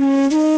Música